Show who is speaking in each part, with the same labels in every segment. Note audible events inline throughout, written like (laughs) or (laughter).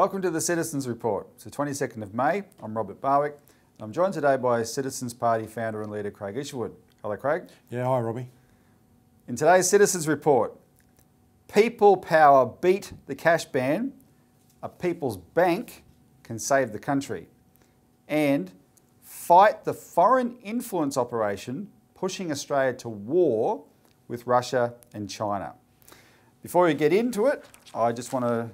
Speaker 1: Welcome to the Citizens Report. It's the 22nd of May. I'm Robert Barwick. I'm joined today by Citizens Party founder and leader Craig Isherwood. Hello, Craig.
Speaker 2: Yeah, hi, Robbie.
Speaker 1: In today's Citizens Report, people power beat the cash ban, a people's bank can save the country, and fight the foreign influence operation pushing Australia to war with Russia and China. Before we get into it, I just want to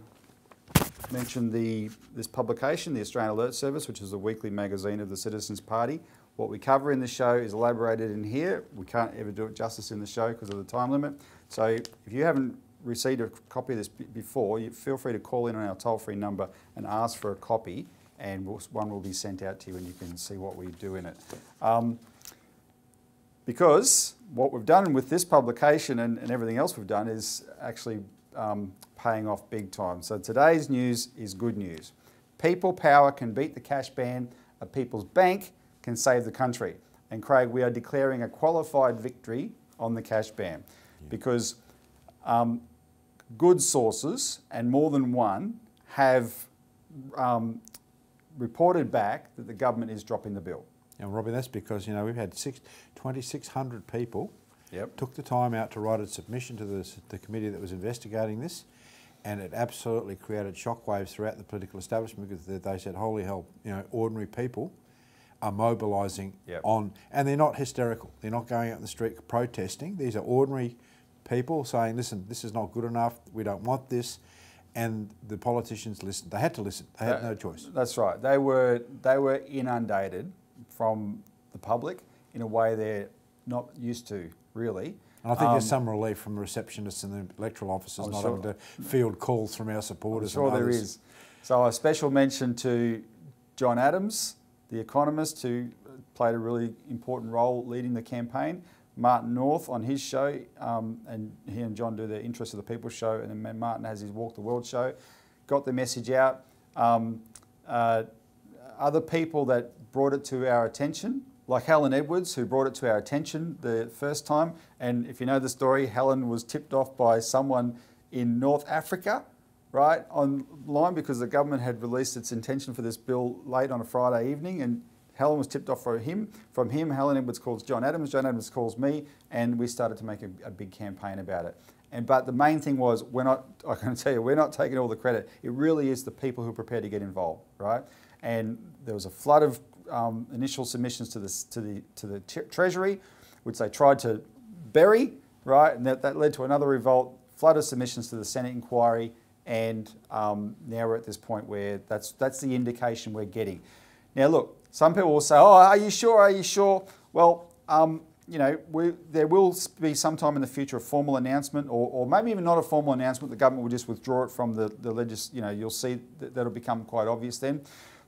Speaker 1: mention the, this publication, the Australian Alert Service, which is a weekly magazine of the Citizens Party. What we cover in the show is elaborated in here. We can't ever do it justice in the show because of the time limit. So if you haven't received a copy of this before, you feel free to call in on our toll-free number and ask for a copy, and one will be sent out to you, and you can see what we do in it. Um, because what we've done with this publication and, and everything else we've done is actually um, paying off big time. So today's news is good news. People power can beat the cash ban. A people's bank can save the country. And Craig, we are declaring a qualified victory on the cash ban because um, good sources and more than one have um, reported back that the government is dropping the bill.
Speaker 2: And Robbie, that's because you know we've had 2,600 people
Speaker 1: yep.
Speaker 2: took the time out to write a submission to the, the committee that was investigating this, and it absolutely created shockwaves throughout the political establishment because they said, "Holy hell!" You know, ordinary people are mobilising
Speaker 1: yep.
Speaker 2: on, and they're not hysterical. They're not going out in the street protesting. These are ordinary people saying, "Listen, this is not good enough. We don't want this." And the politicians listened. They had to listen. They had no choice.
Speaker 1: That's right. They were they were inundated from the public in a way they're not used to, really.
Speaker 2: And I think um, there's some relief from receptionists and the electoral officers I'm not sure. having to field calls from our supporters.
Speaker 1: I'm sure there is. So a special mention to John Adams, the economist, who played a really important role leading the campaign. Martin North on his show, um, and he and John do the Interest of the People show, and then Martin has his Walk the World show. Got the message out. Um, uh, other people that brought it to our attention, like Helen Edwards, who brought it to our attention the first time. And if you know the story, Helen was tipped off by someone in North Africa, right, online because the government had released its intention for this bill late on a Friday evening. And Helen was tipped off from him. From him, Helen Edwards calls John Adams, John Adams calls me, and we started to make a, a big campaign about it. And, but the main thing was, we're not, (laughs) I can tell you, we're not taking all the credit. It really is the people who are prepared to get involved, right? And there was a flood of um, initial submissions to, this, to the, to the Treasury, which they tried to bury, right? And that, that led to another revolt, flood of submissions to the Senate inquiry, and um, now we're at this point where that's, that's the indication we're getting. Now, look, some people will say, oh, are you sure? Are you sure? Well, um, you know, we, there will be sometime in the future a formal announcement, or, or, maybe even not a formal announcement. The government will just withdraw it from the, the legis. You know, you'll see that that'll become quite obvious then.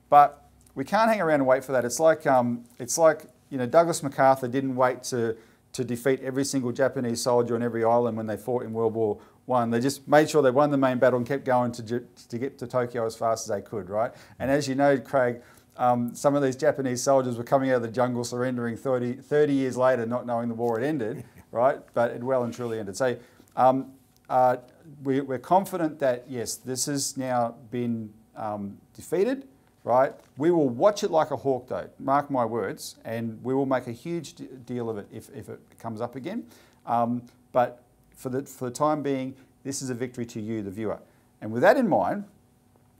Speaker 1: But we can't hang around and wait for that. It's like, um, it's like you know, Douglas MacArthur didn't wait to, to defeat every single Japanese soldier on every island when they fought in World War One. They just made sure they won the main battle and kept going to, to get to Tokyo as fast as they could, right? And as you know, Craig, um, some of these Japanese soldiers were coming out of the jungle surrendering 30, 30 years later, not knowing the war had ended, (laughs) right? But it well and truly ended. So um, uh, we, are confident that, yes, this has now been um, defeated right? We will watch it like a hawk, though, mark my words, and we will make a huge deal of it if, if it comes up again. Um, but for the, for the time being, this is a victory to you, the viewer. And with that in mind,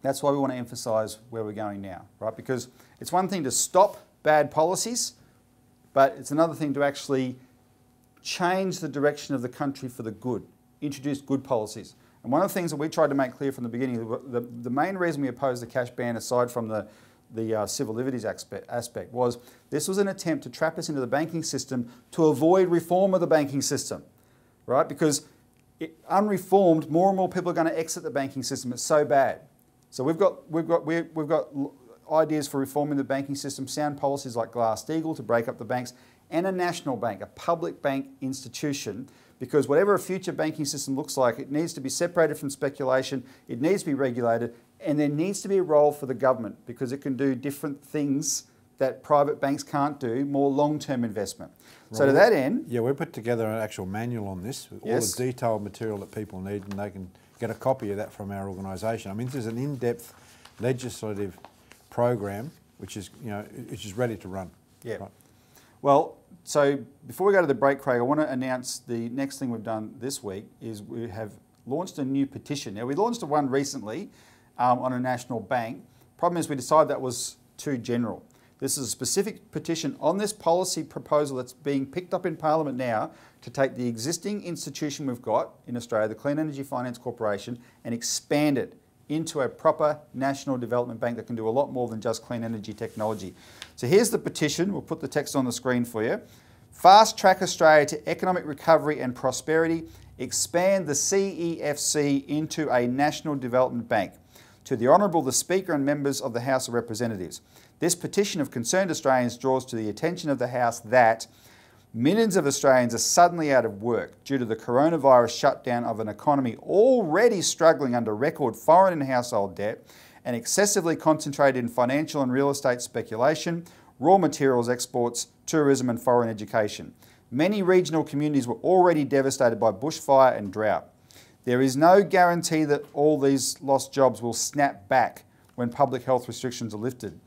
Speaker 1: that's why we want to emphasise where we're going now, right? Because it's one thing to stop bad policies, but it's another thing to actually change the direction of the country for the good, introduce good policies. And one of the things that we tried to make clear from the beginning, the, the main reason we opposed the cash ban, aside from the, the uh, civil liberties aspect, aspect, was this was an attempt to trap us into the banking system to avoid reform of the banking system, right? Because it, unreformed, more and more people are going to exit the banking system. It's so bad. So we've got, we've got, we've got ideas for reforming the banking system, sound policies like Glass-Steagall to break up the banks, and a national bank, a public bank institution because whatever a future banking system looks like, it needs to be separated from speculation, it needs to be regulated, and there needs to be a role for the government because it can do different things that private banks can't do, more long-term investment. Right. So to that end...
Speaker 2: Yeah, we put together an actual manual on this, with yes. all the detailed material that people need, and they can get a copy of that from our organisation. I mean, this is an in-depth legislative program which is, you know, which is ready to run.
Speaker 1: Yeah.
Speaker 2: Right.
Speaker 1: Well, so before we go to the break, Craig, I want to announce the next thing we've done this week is we have launched a new petition. Now, we launched one recently um, on a national bank. Problem is, we decided that was too general. This is a specific petition on this policy proposal that's being picked up in Parliament now to take the existing institution we've got in Australia, the Clean Energy Finance Corporation, and expand it into a proper national development bank that can do a lot more than just clean energy technology. So here's the petition. We'll put the text on the screen for you. Fast track Australia to economic recovery and prosperity. Expand the CEFC into a national development bank. To the Honourable the Speaker and members of the House of Representatives. This petition of concerned Australians draws to the attention of the House that millions of Australians are suddenly out of work due to the coronavirus shutdown of an economy already struggling under record foreign and household debt and excessively concentrated in financial and real estate speculation, raw materials exports, tourism, and foreign education. Many regional communities were already devastated by bushfire and drought. There is no guarantee that all these lost jobs will snap back when public health restrictions are lifted.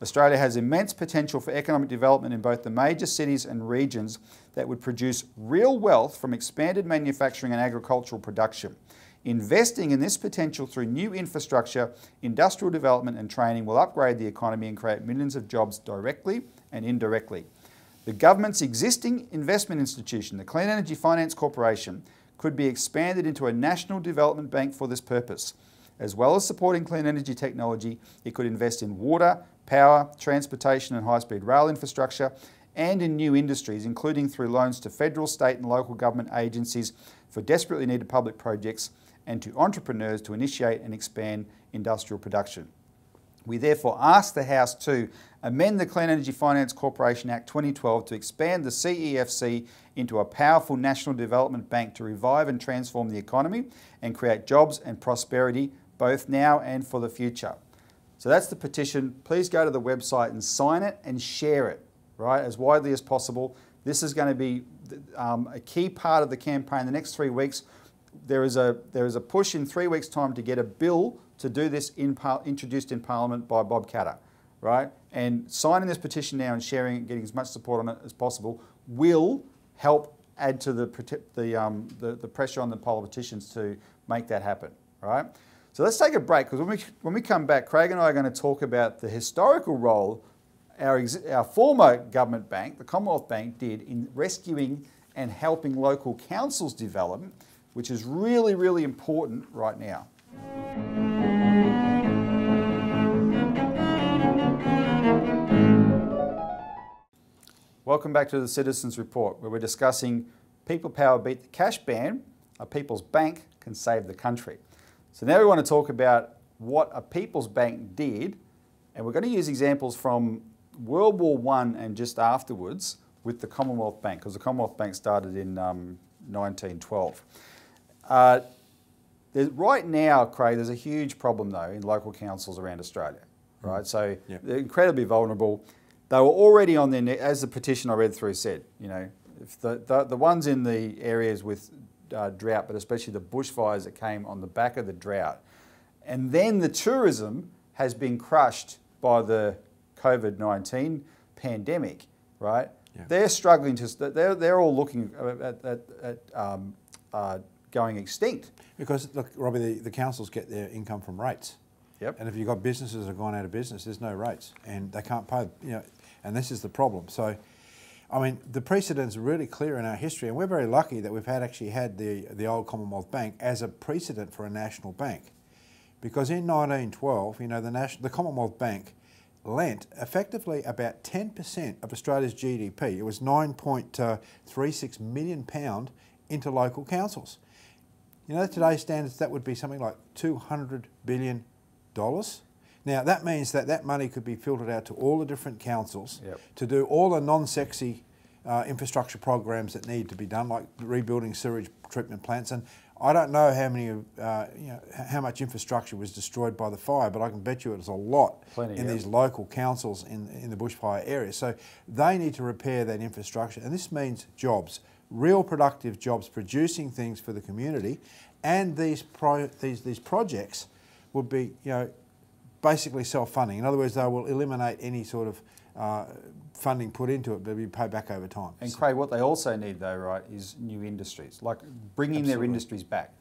Speaker 1: Australia has immense potential for economic development in both the major cities and regions that would produce real wealth from expanded manufacturing and agricultural production. Investing in this potential through new infrastructure, industrial development and training will upgrade the economy and create millions of jobs directly and indirectly. The government's existing investment institution, the Clean Energy Finance Corporation, could be expanded into a national development bank for this purpose. As well as supporting clean energy technology, it could invest in water, power, transportation and high-speed rail infrastructure, and in new industries, including through loans to federal, state and local government agencies for desperately needed public projects and to entrepreneurs to initiate and expand industrial production. We therefore ask the House to amend the Clean Energy Finance Corporation Act 2012 to expand the CEFC into a powerful national development bank to revive and transform the economy and create jobs and prosperity both now and for the future. So that's the petition. Please go to the website and sign it and share it, right, as widely as possible. This is going to be um, a key part of the campaign. The next three weeks, there is a there is a push in three weeks' time to get a bill to do this in introduced in Parliament by Bob Katter, right? And signing this petition now and sharing it, getting as much support on it as possible, will help add to the the, um, the, the pressure on the politicians to make that happen, right? So let's take a break because when we, when we come back, Craig and I are going to talk about the historical role our, our former government bank, the Commonwealth Bank, did in rescuing and helping local councils develop, which is really, really important right now. Welcome back to the Citizens Report, where we're discussing People Power Beat the Cash Ban, a people's bank can save the country. So now we want to talk about what a People's Bank did, and we're going to use examples from World War One and just afterwards with the Commonwealth Bank, because the Commonwealth Bank started in um, 1912. Uh, right now, Craig, there's a huge problem though in local councils around Australia, mm. right? Mm. So yep. they're incredibly vulnerable. They were already on their, as the petition I read through said, you know, if the, the, the ones in the areas with uh, drought, but especially the bushfires that came on the back of the drought. And then the tourism has been crushed by the COVID 19 pandemic, right? Yeah. They're struggling to, they're, they're all looking at, at, at um, uh, going extinct.
Speaker 2: Because, look, Robbie, the, the councils get their income from rates.
Speaker 1: Yep.
Speaker 2: And if you've got businesses that have gone out of business, there's no rates and they can't pay, you know, and this is the problem. So I mean, the precedent's really clear in our history, and we're very lucky that we've had actually had the, the old Commonwealth Bank as a precedent for a national bank. Because in 1912, you know, the, national, the Commonwealth Bank lent effectively about 10% of Australia's GDP. It was 9.36 uh, million pound into local councils. You know, today's standards, that would be something like 200 billion dollars. Now, that means that that money could be filtered out to all the different councils yep. to do all the non-sexy uh, infrastructure programs that need to be done, like rebuilding sewage treatment plants. And I don't know how many, uh, you know, how much infrastructure was destroyed by the fire, but I can bet you it was a lot
Speaker 1: Plenty,
Speaker 2: in
Speaker 1: yeah.
Speaker 2: these local councils in, in the bushfire area. So they need to repair that infrastructure, and this means jobs, real productive jobs, producing things for the community, and these pro, these these projects would be, you know, basically self-funding. In other words, they will eliminate any sort of uh, funding put into it, but be paid back over time.
Speaker 1: And Craig, what they also need though, right, is new industries, like bringing their industries back.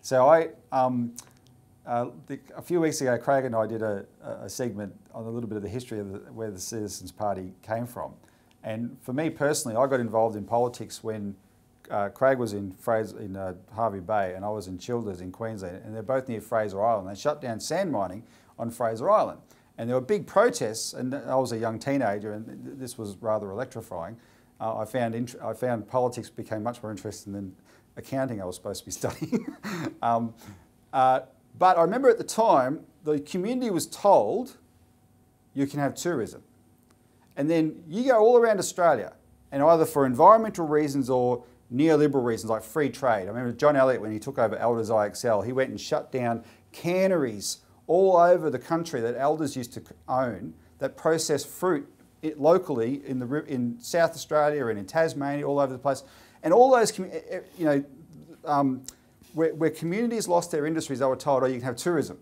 Speaker 1: So I, um, uh, the, a few weeks ago, Craig and I did a, a segment on a little bit of the history of the, where the Citizens Party came from. And for me personally, I got involved in politics when uh, Craig was in Fraser, in uh, Hervey Bay and I was in Childers in Queensland, and they're both near Fraser Island. They shut down sand mining on Fraser Island, and there were big protests. And I was a young teenager, and this was rather electrifying. Uh, I found I found politics became much more interesting than accounting I was supposed to be (laughs) studying. um, uh, but I remember at the time the community was told you can have tourism. And then you go all around Australia, and either for environmental reasons or neoliberal reasons like free trade. I remember John Elliott, when he took over Elders IXL, he went and shut down canneries all over the country that Elders used to own that processed fruit it, locally in, the, in South Australia and in Tasmania, all over the place. And all those, you know, um, where, where communities lost their industries, they were told, oh, you can have tourism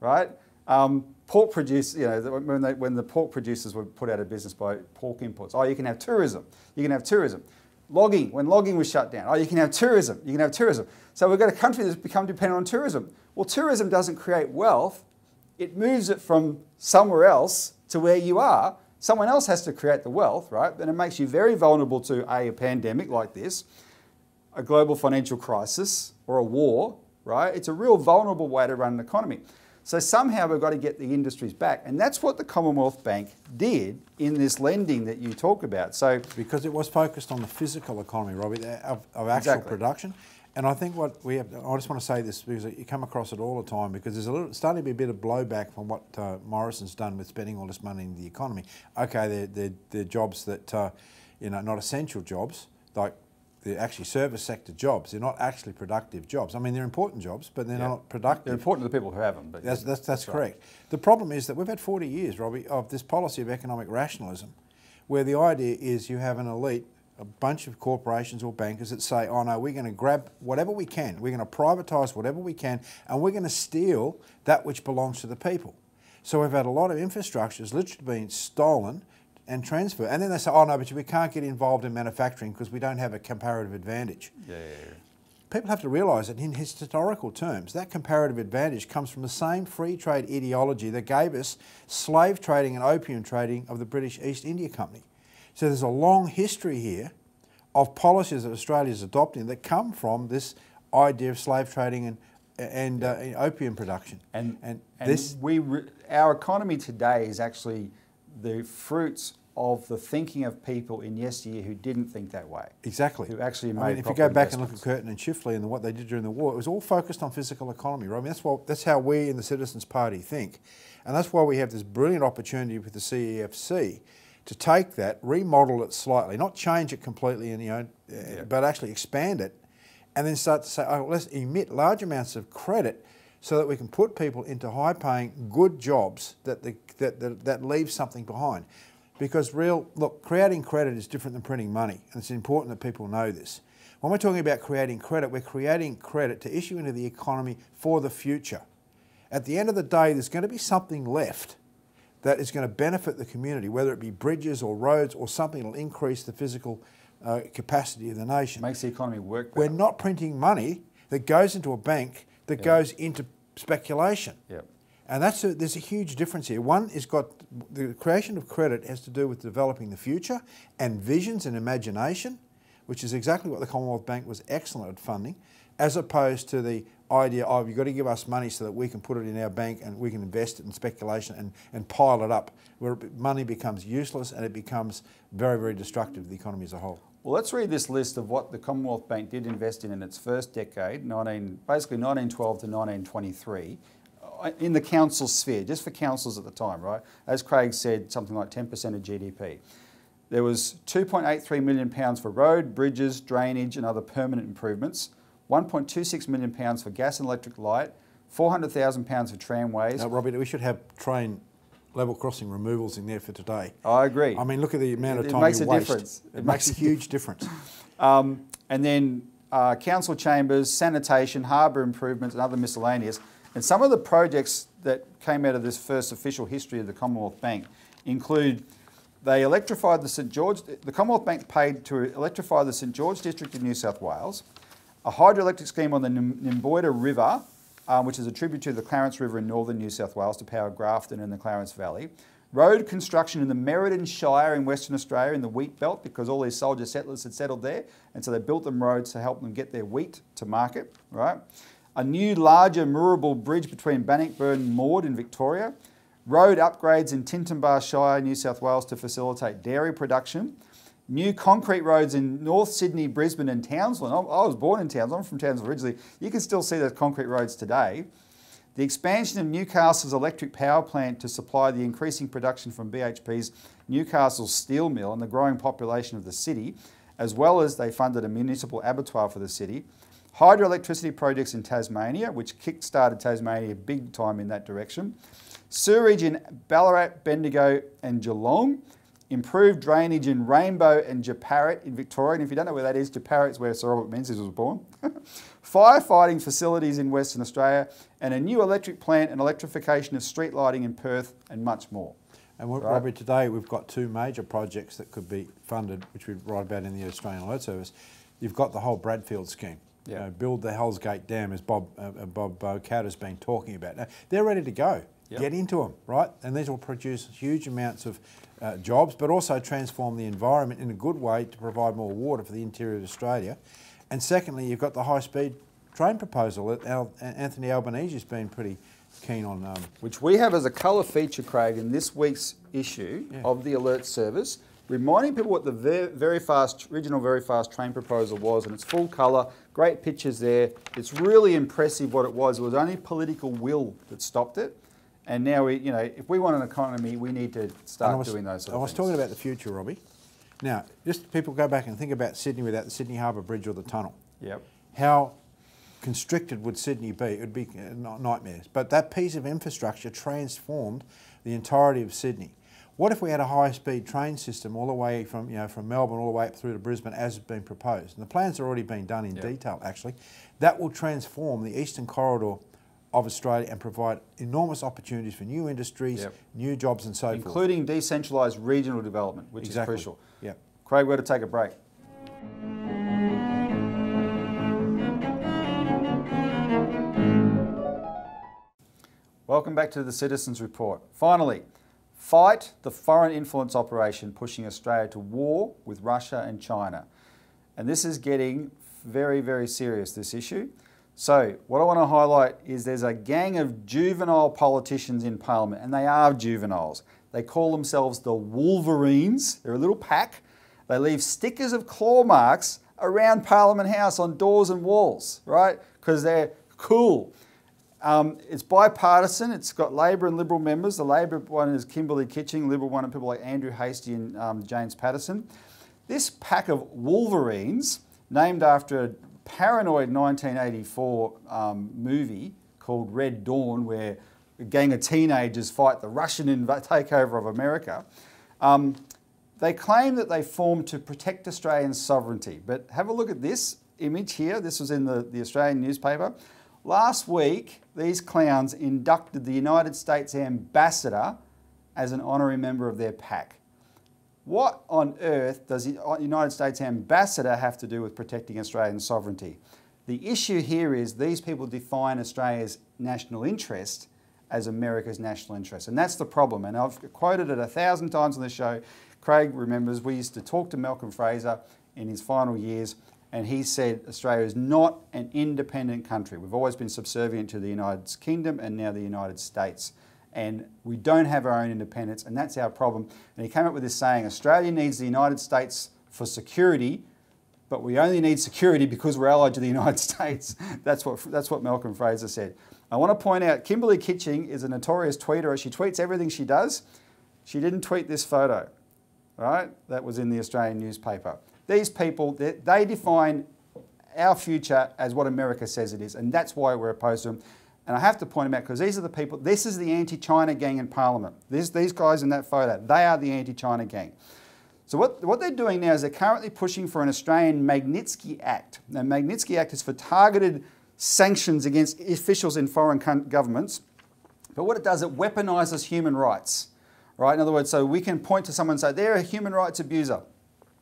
Speaker 1: right? Um, pork produce, you know, when, they, when the pork producers were put out of business by pork imports, oh, you can have tourism. You can have tourism. Logging, when logging was shut down, oh, you can have tourism. You can have tourism. So we've got a country that's become dependent on tourism. Well, tourism doesn't create wealth. It moves it from somewhere else to where you are. Someone else has to create the wealth, right? And it makes you very vulnerable to a, a pandemic like this, a global financial crisis, or a war, right? It's a real vulnerable way to run an economy. So somehow we've got to get the industries back. And that's what the Commonwealth Bank did in this lending that you talk about. So
Speaker 2: because it was focused on the physical economy, Robbie, of, of actual
Speaker 1: Exactly.
Speaker 2: production. And I think what we have, I just want to say this because you come across it all the time because there's a little, starting to be a bit of blowback from what uh, Morrison's done with spending all this money in the economy. Okay, they're, they're, they're jobs that, uh, you know, not essential jobs, like they're actually service sector jobs. They're not actually productive jobs. I mean, they're important jobs, but they're
Speaker 1: Yeah.
Speaker 2: not productive.
Speaker 1: they're important to the people who have them. But
Speaker 2: That's, that's, that's,
Speaker 1: right.
Speaker 2: correct. The problem is that we've had 40 years, Robbie, of this policy of economic rationalism, where the idea is you have an elite, a bunch of corporations or bankers that say, oh no, we're going to grab whatever we can, we're going to privatise whatever we can, and we're going to steal that which belongs to the people. So we've had a lot of infrastructures literally being stolen and transfer. And then they say, oh no, but we can't get involved in manufacturing because we don't have a comparative advantage
Speaker 1: Yeah, yeah, yeah.
Speaker 2: people have to realise that in historical terms, that comparative advantage comes from the same free trade ideology that gave us slave trading and opium trading of the British East India Company. So there's a long history here of policies that Australia is adopting that come from this idea of slave trading and, and uh, opium production.
Speaker 1: And,
Speaker 2: and,
Speaker 1: and
Speaker 2: this
Speaker 1: we our economy today is actually the fruits of the thinking of people in yesteryear who didn't think that way.
Speaker 2: Exactly.
Speaker 1: Who actually
Speaker 2: I
Speaker 1: made
Speaker 2: mean, if you go back and look at. Curtin and Chifley and what they did during the war, it was all focused on physical economy, right? I mean, that's, what, that's how we in the Citizens Party think. And that's why we have this brilliant opportunity with the CEFC to take that, remodel it slightly, not change it completely, and, you know, uh, but actually expand it, and then start to say, oh, let's emit large amounts of credit so that we can put people into high-paying, good jobs that, the, that, that, that leave something behind. Because real, look, creating credit is different than printing money, and it's important that people know this. When we're talking about creating credit, we're creating credit to issue into the economy for the future. At the end of the day, there's going to be something left that is going to benefit the community, whether it be bridges or roads or something that will increase the physical uh, capacity of the nation.
Speaker 1: makes the economy work
Speaker 2: We're not printing money that goes into a bank that
Speaker 1: Yeah.
Speaker 2: goes into speculation.
Speaker 1: Yeah.
Speaker 2: And that's a, there's a huge difference here. One is got the creation of credit has to do with developing the future and visions and imagination, which is exactly what the Commonwealth Bank was excellent at funding, as opposed to the idea of you've got to give us money so that we can put it in our bank and we can invest it in speculation and, and pile it up, where money becomes useless and it becomes very, very destructive to the economy as a whole.
Speaker 1: Well, let's read this list of what the Commonwealth Bank did invest in in its first decade, 19, basically 1912 to 1923, uh, in the council sphere, just for councils at the time, right? As Craig said, something like 10% of GDP. There was 2.83 million pounds for road, bridges, drainage, and other permanent improvements. 1.26 million pounds for gas and electric light, 400,000 pounds for tramways.
Speaker 2: Now, Robbie, we should have train level crossing removals in there for today.
Speaker 1: I agree.
Speaker 2: I mean, look at the amount of time It
Speaker 1: makes
Speaker 2: you
Speaker 1: a
Speaker 2: waste.
Speaker 1: difference.
Speaker 2: It,
Speaker 1: It
Speaker 2: makes,
Speaker 1: makes
Speaker 2: a huge difference. (laughs)
Speaker 1: Um, and then uh, council chambers, sanitation, harbour improvements, and other miscellaneous. And some of the projects that came out of this first official history of the Commonwealth Bank include they electrified the St George. The Commonwealth Bank paid to electrify the St George district of New South Wales, a hydroelectric scheme on the Nim- Nymboida River, um, which is a tributary to the Clarence River in northern New South Wales to power Grafton and the Clarence Valley. Road construction in the Merredin Shire in Western Australia in the wheat belt because all these soldier settlers had settled there, and so they built them roads to help them get their wheat to market. Right, a new larger moorable bridge between Bannockburn and Maude in Victoria. Road upgrades in Tintenbar Shire, New South Wales to facilitate dairy production. New concrete roads in North Sydney, Brisbane, and Townsville. I was born in Townsville. I'm from Townsville originally. You can still see those concrete roads today. The expansion of Newcastle's electric power plant to supply the increasing production from BHP's Newcastle steel mill and the growing population of the city, as well as they funded a municipal abattoir for the city. Hydroelectricity projects in Tasmania, which kick-started Tasmania big time in that direction. Sewerage in Ballarat, Bendigo, and Geelong. Improved drainage in Rainbow and Jeparit in Victoria. And if you don't know where that is, Jeparit is where Sir Robert Menzies was born. (laughs) Firefighting facilities in Western Australia, and a new electric plant and electrification of street lighting in Perth, and much more.
Speaker 2: And what,
Speaker 1: Right.
Speaker 2: Robbie, today we've got two major projects that could be funded, which we write about in the Australian Alert Service. You've got the whole Bradfield scheme. You
Speaker 1: Yeah.
Speaker 2: know, build the Hell's Gate Dam, as Bob uh, uh, Bob uh, Katter's been talking about. Now, they're ready to go.
Speaker 1: Yep.
Speaker 2: Get into them, right? And these will produce huge amounts of uh, jobs, but also transform the environment in a good way to provide more water for the interior of Australia. And secondly, you've got the high-speed train proposal that Al- Anthony Albanese's been pretty keen on. Um,
Speaker 1: which we have as a colour feature, Craig, in this week's issue
Speaker 2: Yeah.
Speaker 1: of the Alert Service, reminding people what the very, very fast, original very fast train proposal was, and it's full colour, great pictures there. It's really impressive what it was. It was only political will that stopped it. And now we, you know, if we want an economy, we need to start
Speaker 2: I was,
Speaker 1: doing those sort
Speaker 2: I
Speaker 1: of
Speaker 2: was
Speaker 1: things.
Speaker 2: talking about the future, Robbie. Now, just people go back and think about Sydney without the Sydney Harbour Bridge or the tunnel.
Speaker 1: Yep.
Speaker 2: How constricted would Sydney be? It would be uh, nightmares. But that piece of infrastructure transformed the entirety of Sydney. What if we had a high-speed train system all the way from, you know, from Melbourne all the way up through to Brisbane as has been proposed? And the plans are already being done in
Speaker 1: Yep.
Speaker 2: detail, actually. That will transform the eastern corridor of Australia and provide enormous opportunities for new industries,
Speaker 1: Yep.
Speaker 2: new jobs and so forth.
Speaker 1: Including decentralised regional development, which
Speaker 2: Exactly.
Speaker 1: is crucial.
Speaker 2: Yep.
Speaker 1: Craig, we're to take a break. Welcome back to the Citizens Report. Finally, fight the foreign influence operation pushing Australia to war with Russia and China. And this is getting very, very serious, this issue. So, what I want to highlight is there's a gang of juvenile politicians in Parliament, and they are juveniles. They call themselves the Wolverines. They're a little pack. They leave stickers of claw marks around Parliament House on doors and walls, right? Because they're cool. Um, it's bipartisan. It's got Labor and Liberal members. The Labor one is Kimberley Kitching, Liberal one are people like Andrew Hastie and um, James Paterson. This pack of Wolverines, named after paranoid 1984 um, movie called Red Dawn, where a gang of teenagers fight the Russian takeover of America. Um, they claim that they formed to protect Australian sovereignty. But have a look at this image here. This was in the, the Australian newspaper. Last week, these clowns inducted the United States ambassador as an honorary member of their pack. What on earth does the United States ambassador have to do with protecting Australian sovereignty? The issue here is these people define Australia's national interest as America's national interest. And that's the problem. And I've quoted it a thousand times on the show. Craig remembers we used to talk to Malcolm Fraser in his final years, and he said Australia is not an independent country. We've always been subservient to the United Kingdom and now the United States. And we don't have our own independence, and that's our problem. And he came up with this saying Australia needs the United States for security, but we only need security because we're allied to the (laughs) United States. That's what, that's what Malcolm Fraser said. I want to point out Kimberley Kitching is a notorious tweeter. She tweets everything she does. She didn't tweet this photo, right? That was in the Australian newspaper. These people, they, they define our future as what America says it is, and that's why we're opposed to them. And I have to point them out because these are the people, this is the anti China gang in Parliament. These, these guys in that photo, they are the anti China gang. So what, what they're doing now is they're currently pushing for an Australian Magnitsky Act. Now, Magnitsky Act is for targeted sanctions against officials in foreign governments. But what it does, it weaponizes human rights, right? In other words, so we can point to someone and say, they're a human rights abuser.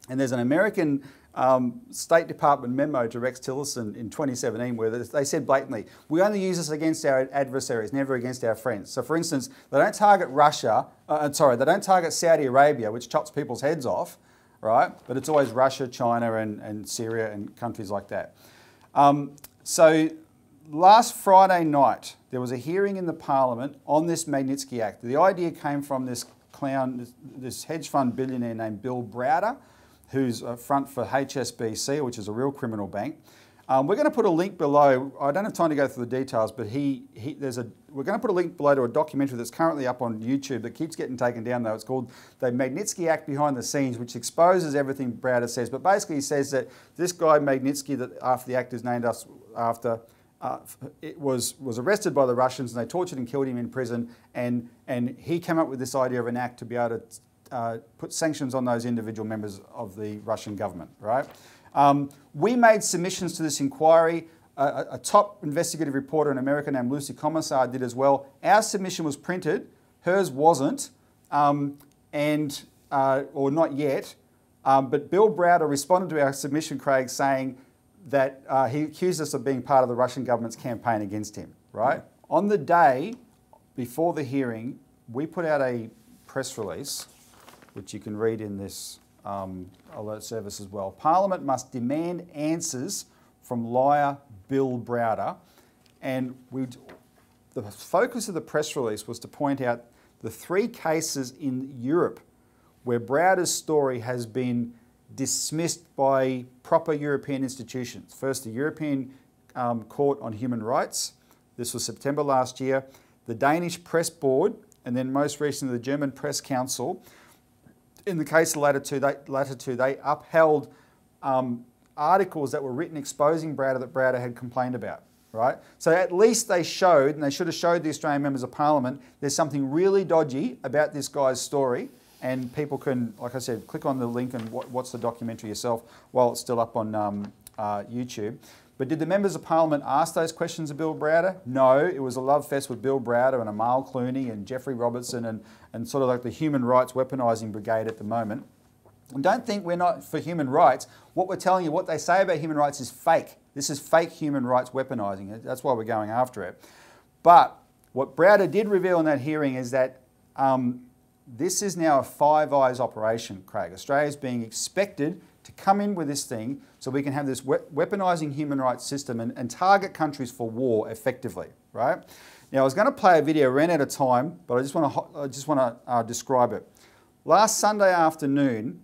Speaker 1: And there's an American um, State Department memo to Rex Tillerson in 2017 where they said blatantly, we only use this against our adversaries, never against our friends. So, for instance, they don't target Russia, uh, uh, sorry, they don't target Saudi Arabia, which chops people's heads off, right? But it's always Russia, China, and, and Syria and countries like that. Um, so, last Friday night, there was a hearing in the Parliament on this Magnitsky Act. The idea came from this clown, this, this hedge fund billionaire named Bill Browder who's a front for HSBC, which is a real criminal bank. Um, we're going to put a link below. I don't have time to go through the details, but he, he, there's a. We're going to put a link below to a documentary that's currently up on YouTube that keeps getting taken down. Though it's called "The Magnitsky Act Behind the Scenes," which exposes everything Browder says. But basically, he says that this guy Magnitsky, that after the act is named us after, uh, it was was arrested by the Russians and they tortured and killed him in prison. And and he came up with this idea of an act to be able to uh, put sanctions on those individual members of the Russian government, right? Um, we made submissions to this inquiry. A, a, top investigative reporter in America named Lucy Komisar did as well. Our submission was printed, hers wasn't, um, and uh, or not yet. Um, but Bill Browder responded to our submission, Craig, saying that uh, he accused us of being part of the Russian government's campaign against him. Right on the day before the hearing, we put out a press release which you can read in this um, alert service as well. Parliament must demand answers from liar Bill Browder. And we the focus of the press release was to point out the three cases in Europe where Browder's story has been dismissed by proper European institutions. First, the European um, Court on Human Rights. This was September last year. The Danish Press Board, and then most recently the German Press Council in the case of two, they, latter two, they upheld um, articles that were written exposing Browder that Browder had complained about. Right? So at least they showed, and they should have showed the Australian members of Parliament, there's something really dodgy about this guy's story. And people can, like I said, click on the link and watch the documentary yourself while it's still up on um, uh, YouTube. But did the members of parliament ask those questions of Bill Browder? No, it was a love fest with Bill Browder and Amal Clooney and Geoffrey Robertson and, and sort of like the human rights weaponising brigade at the moment. And don't think we're not for human rights. What we're telling you, what they say about human rights is fake. This is fake human rights weaponising. That's why we're going after it. But what Browder did reveal in that hearing is that um, this is now a Five Eyes operation, Craig. Australia is being expected to come in with this thing so we can have this we weaponizing human rights system and, and, target countries for war effectively, right? Now, I was going to play a video, ran out of time, but I just want to, I just want to uh, describe it. Last Sunday afternoon,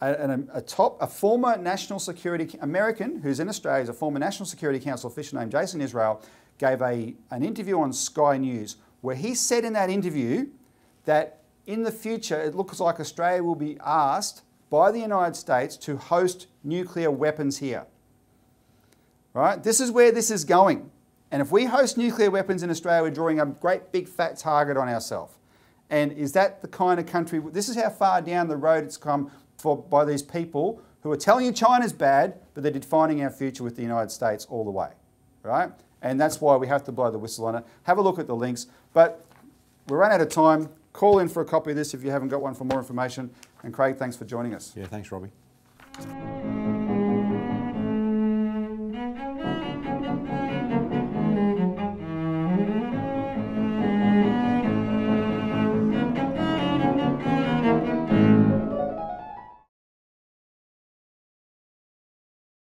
Speaker 1: a, a, a, top, a former national security American who's in Australia, is a former National Security Council official named Jason Israel, gave a, an interview on Sky News where he said in that interview that in the future it looks like Australia will be asked by the United States to host nuclear weapons here. Right? This is where this is going. And if we host nuclear weapons in Australia, we're drawing a great big fat target on ourselves. And is that the kind of country? This is how far down the road it's come for, by these people who are telling you China's bad, but they're defining our future with the United States all the way. Right? And that's why we have to blow the whistle on it. Have a look at the links. But we're run out of time. Call in for a copy of this if you haven't got one for more information. And Craig, thanks for joining us.
Speaker 2: Yeah, thanks, Robbie.